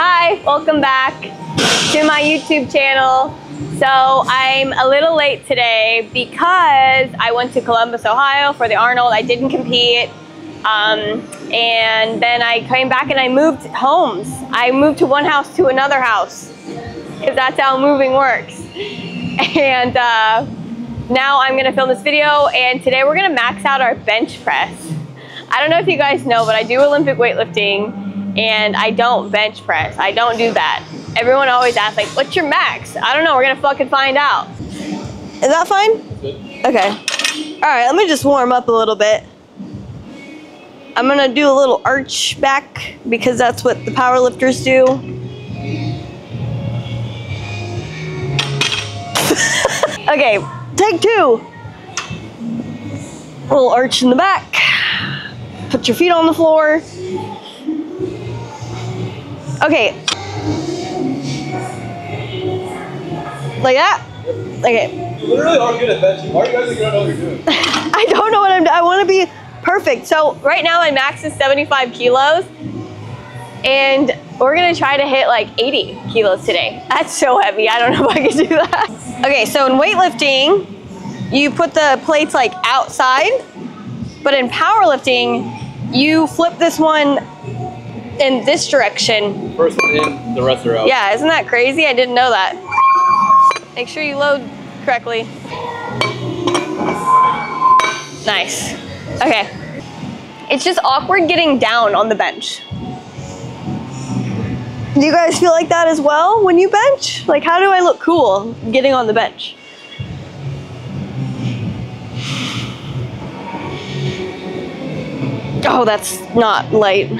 Hi, welcome back to my YouTube channel. So I'm a little late today because I went to Columbus, Ohio for the Arnold. I didn't compete. Um, and then I came back and I moved homes. I moved to one house to another house because that's how moving works. And uh, now I'm gonna film this video and today we're gonna max out our bench press. I don't know if you guys know, but I do Olympic weightlifting and I don't bench press. I don't do that. Everyone always asks like, what's your max? I don't know, we're gonna fucking find out. Is that fine? Okay. All right, let me just warm up a little bit. I'm gonna do a little arch back because that's what the power lifters do. okay, take two. Little arch in the back. Put your feet on the floor. Okay. Like that? Okay. You literally are good at benching. Why are you guys like you don't know what you're doing? I don't know what I'm doing. I want to be perfect. So right now my max is 75 kilos and we're gonna try to hit like 80 kilos today. That's so heavy. I don't know if I can do that. Okay, so in weightlifting, you put the plates like outside, but in powerlifting, you flip this one in this direction. First one in, the rest are out. Yeah, isn't that crazy? I didn't know that. Make sure you load correctly. Nice. Okay. It's just awkward getting down on the bench. Do you guys feel like that as well when you bench? Like, how do I look cool getting on the bench? Oh, that's not light.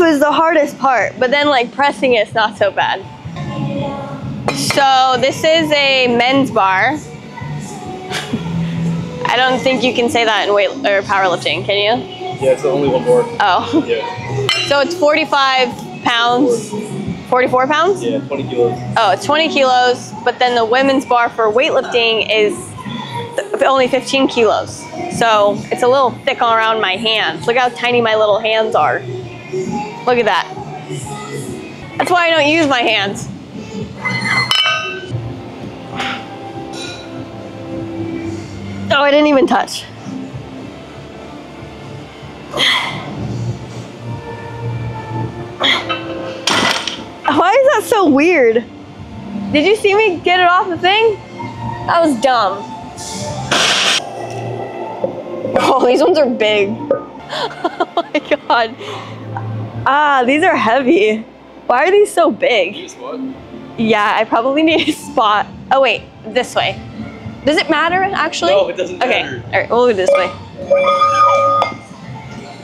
Off is the hardest part, but then like pressing it's not so bad. So this is a men's bar. I don't think you can say that in weight or powerlifting, can you? Yeah, it's the only one more. Oh. Yeah. So it's 45 pounds, 44 pounds? Yeah, 20 kilos. Oh, it's 20 kilos, but then the women's bar for weightlifting is only 15 kilos. So it's a little thick all around my hands. Look how tiny my little hands are. Look at that. That's why I don't use my hands. Oh, I didn't even touch. Why is that so weird? Did you see me get it off the thing? That was dumb. Oh, these ones are big. oh my god. Ah, these are heavy. Why are these so big? Yeah, I probably need a spot. Oh wait, this way. Does it matter actually? No, it doesn't okay. matter. all right, we'll go this way.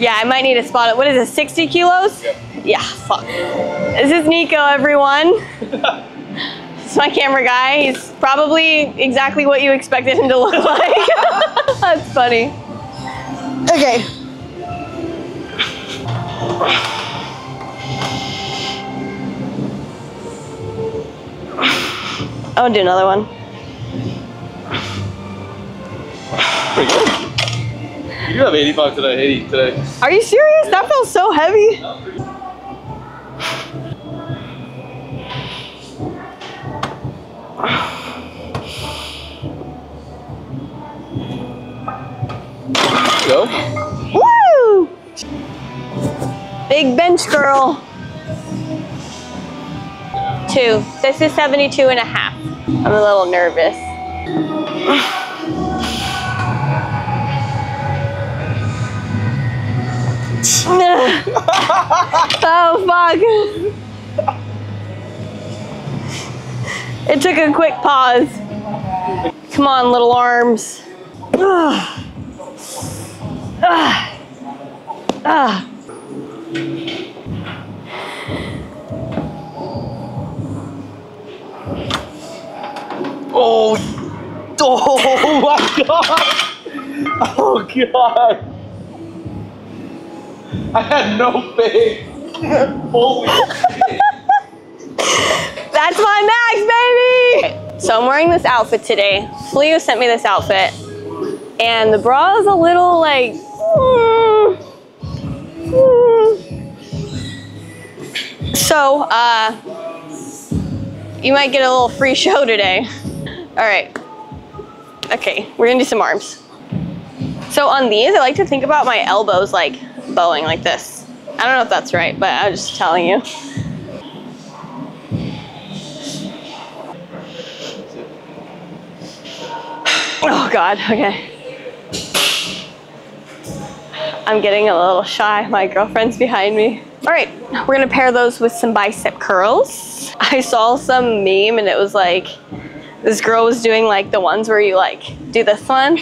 Yeah, I might need a spot. What is it, 60 kilos? Yep. Yeah, fuck. This is Nico, everyone. This is my camera guy. He's probably exactly what you expected him to look like. That's funny. Okay. I'll do another one. Pretty good. You have 85 today, 80 today. Are you serious? That feels so heavy. Go. Woo! Big bench girl. Two. This is 72 and a half. I'm a little nervous. oh, fuck. It took a quick pause. Come on, little arms. Ah. Ah. Ah. Oh, oh my god! Oh god! I had no faith. Holy shit. That's my max, baby! So I'm wearing this outfit today. Fleo sent me this outfit. And the bra is a little like, mm, mm. so uh, you might get a little free show today. All right. Okay, we're gonna do some arms. So on these, I like to think about my elbows like bowing like this. I don't know if that's right, but I'm just telling you. Oh God, okay. I'm getting a little shy. My girlfriend's behind me. All right, we're gonna pair those with some bicep curls. I saw some meme and it was like, this girl was doing like the ones where you like do this one.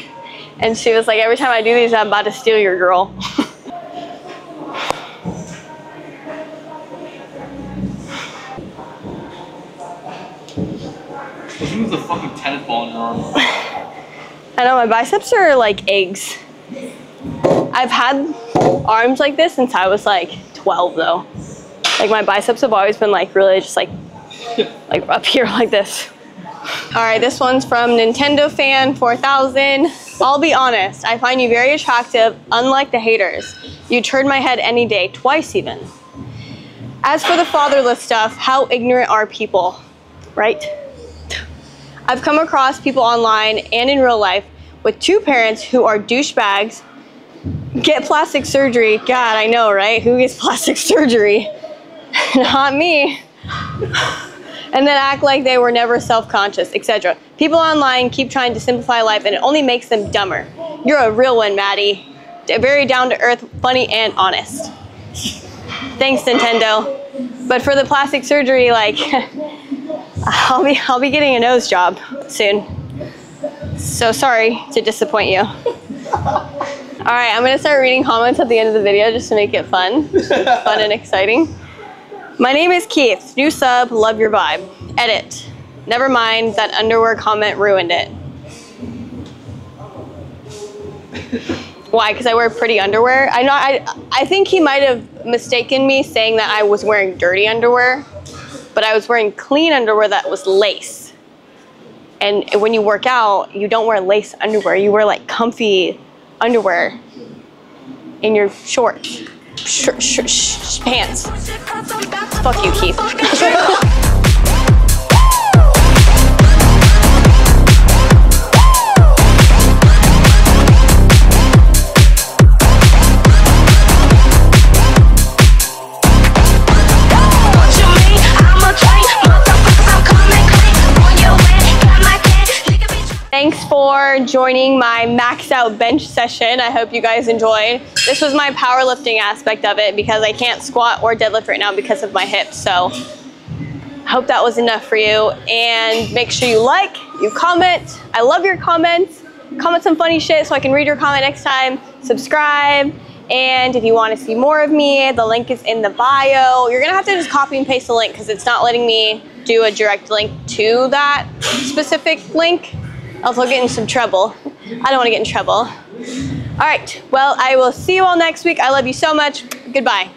And she was like, every time I do these, I'm about to steal your girl. Use the fucking tennis ball in arm. I know my biceps are like eggs. I've had arms like this since I was like 12 though. Like my biceps have always been like really just like like up here like this. All right, this one's from Nintendo Fan 4000. I'll be honest, I find you very attractive, unlike the haters. You turn my head any day, twice even. As for the fatherless stuff, how ignorant are people, right? I've come across people online and in real life with two parents who are douchebags, get plastic surgery. God, I know, right? Who gets plastic surgery? Not me. And then act like they were never self-conscious, etc. People online keep trying to simplify life and it only makes them dumber. You're a real one, Maddi. Very down to earth, funny, and honest. Thanks, Nintendo. But for the plastic surgery, like, I'll be I'll be getting a nose job soon. So sorry to disappoint you. All right, I'm gonna start reading comments at the end of the video just to make it fun, fun and exciting. My name is Keith. New sub, love your vibe. Edit. Never mind, that underwear comment ruined it. Why? Because I wear pretty underwear. I know. I I think he might have mistaken me saying that I was wearing dirty underwear, but I was wearing clean underwear that was lace. And when you work out, you don't wear lace underwear. You wear like comfy underwear in your shorts, sh sh sh pants. Fuck you, Keith. for joining my max out bench session. I hope you guys enjoyed. This was my powerlifting aspect of it because I can't squat or deadlift right now because of my hips. So I hope that was enough for you. And make sure you like, you comment. I love your comments. Comment some funny shit so I can read your comment next time. Subscribe. And if you want to see more of me, the link is in the bio. You're gonna have to just copy and paste the link because it's not letting me do a direct link to that specific link. Else I'll get in some trouble. I don't want to get in trouble. All right, well, I will see you all next week. I love you so much. Goodbye.